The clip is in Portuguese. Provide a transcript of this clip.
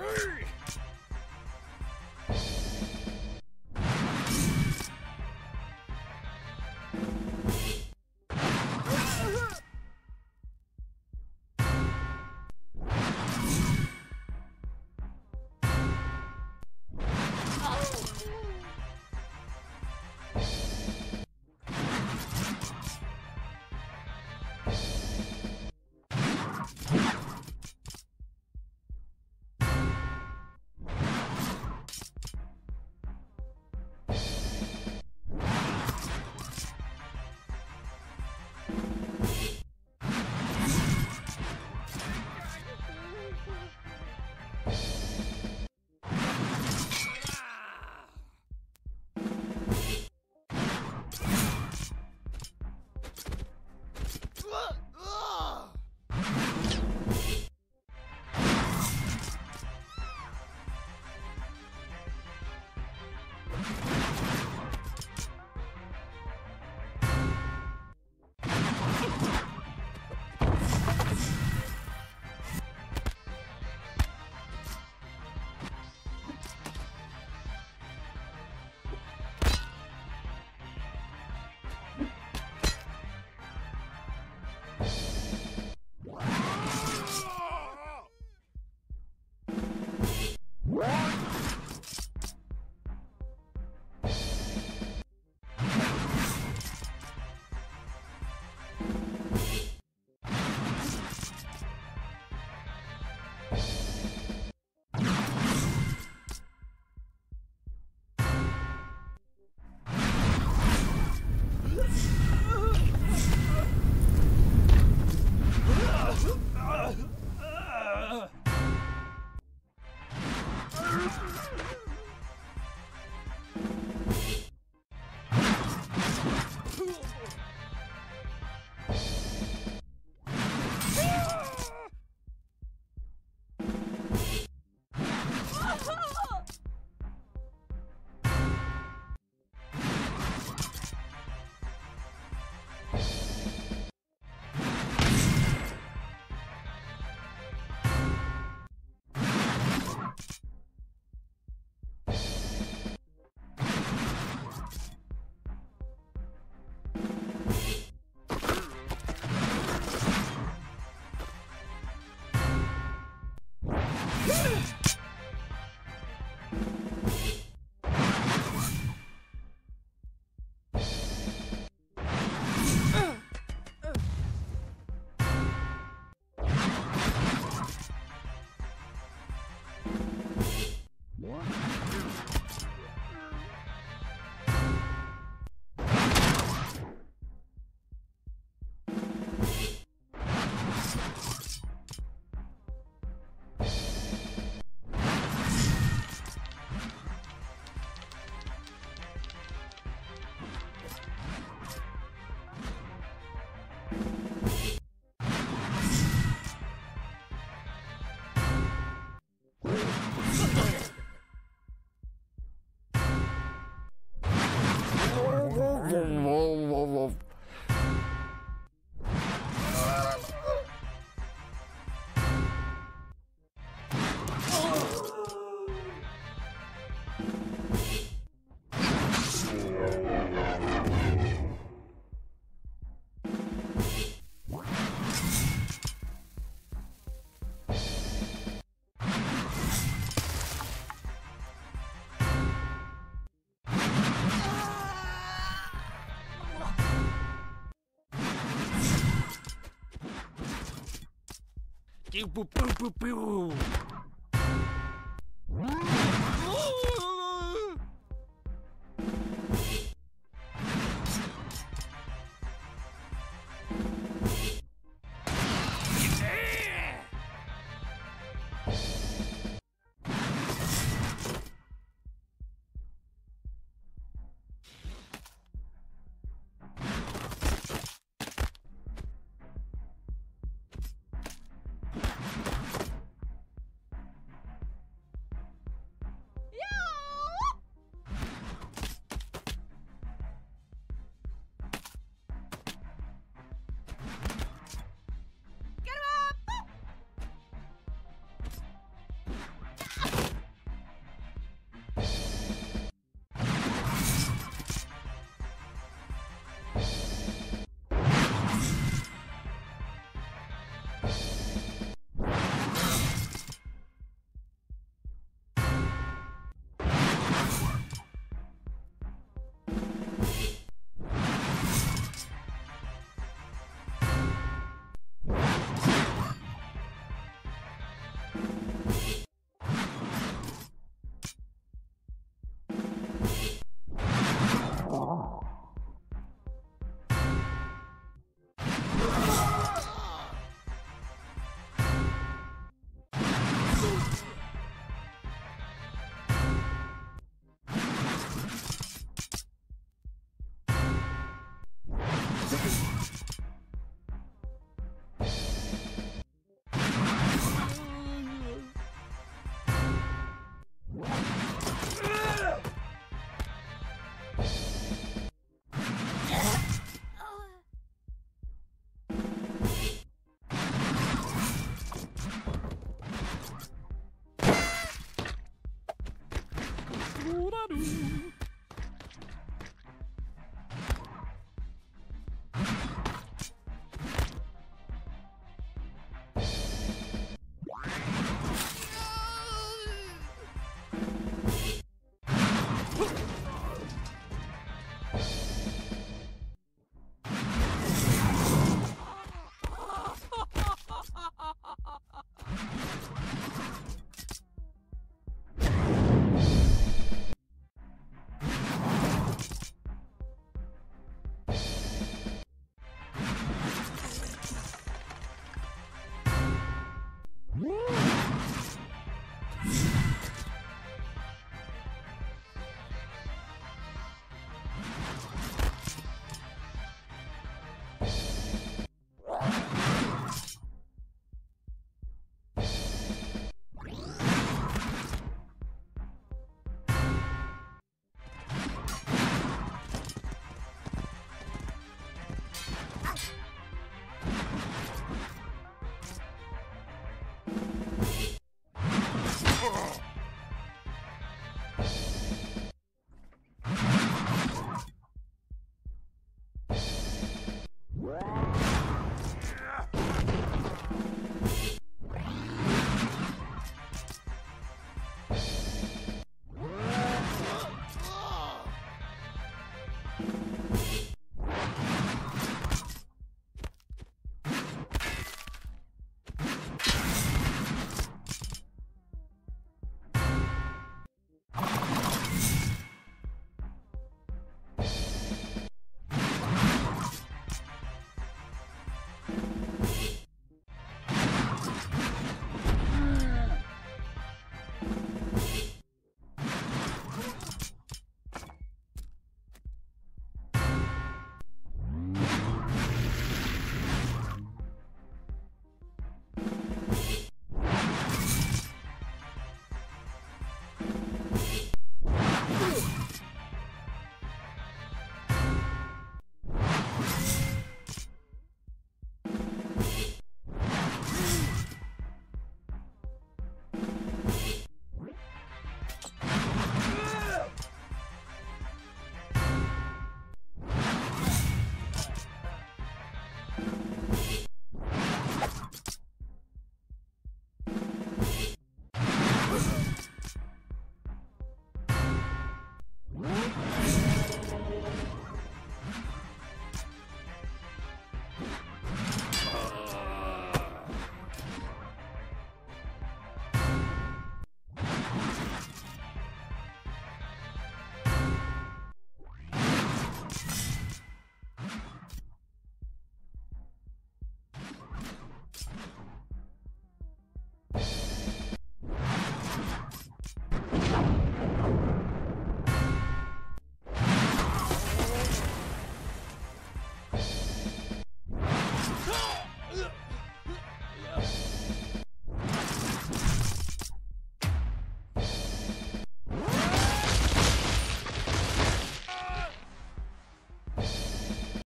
Hey! Pew, pew, pew, pew.